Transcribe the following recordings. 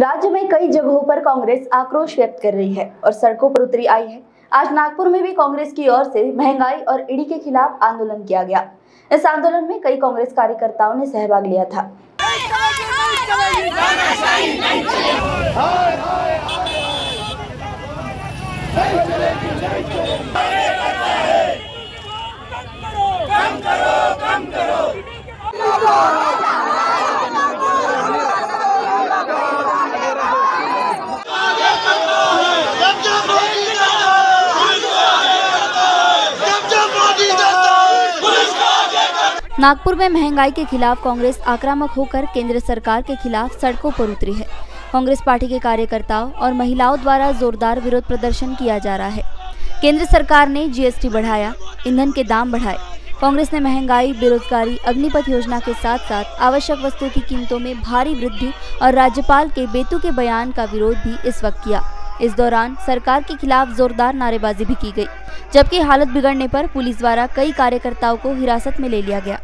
राज्य में कई जगहों पर कांग्रेस आक्रोश व्यक्त कर रही है और सड़कों पर उतरी आई है। आज नागपुर में भी कांग्रेस की ओर से महँगाई और ईडी के खिलाफ आंदोलन किया गया। इस आंदोलन में कई कांग्रेस कार्यकर्ताओं ने सहभाग लिया था। जब जब मोदी जाता जब जब मोदी जाता पुलिस का आगे कर नागपुर में महँगाई के खिलाफ कांग्रेस आक्रामक होकर केंद्र सरकार के खिलाफ सड़कों पर उतरी है। कांग्रेस पार्टी के कार्यकर्ताओं और महिलाओं द्वारा जोरदार विरोध प्रदर्शन किया जा रहा है। केंद्र सरकार ने जीएसटी बढ़ाया, ईंधन के दाम बढ़ाए। कांग्रेस ने महँगाई, बेरोजगारी, अग्निपथ योजना के साथ साथ आवश्यक वस्तुओं की कीमतों में भारी वृद्धि और राज्यपाल के बेतु के बयान का विरोध भी इस वक्त किया। इस दौरान सरकार के खिलाफ जोरदार नारेबाजी भी की गई जबकि हालत बिगड़ने पर पुलिस द्वारा कई कार्यकर्ताओं को हिरासत में ले लिया गया।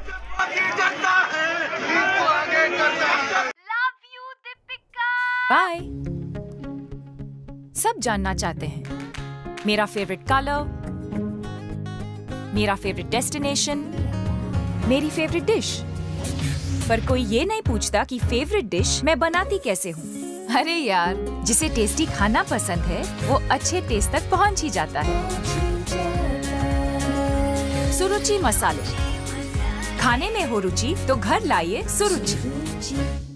बाय सब जानना चाहते हैं। मेरा फेवरेट कलर मेरा फेवरेट डेस्टिनेशन मेरी फेवरेट डिश पर कोई ये नहीं पूछता कि फेवरेट डिश मैं बनाती कैसे हूँ। अरे यार, जिसे टेस्टी खाना पसंद है, वो अच्छे टेस्ट तक पहुँच ही जाता है। सुरुचि मसाले। खाने में हो रुचि तो घर लाइए सुरुचि।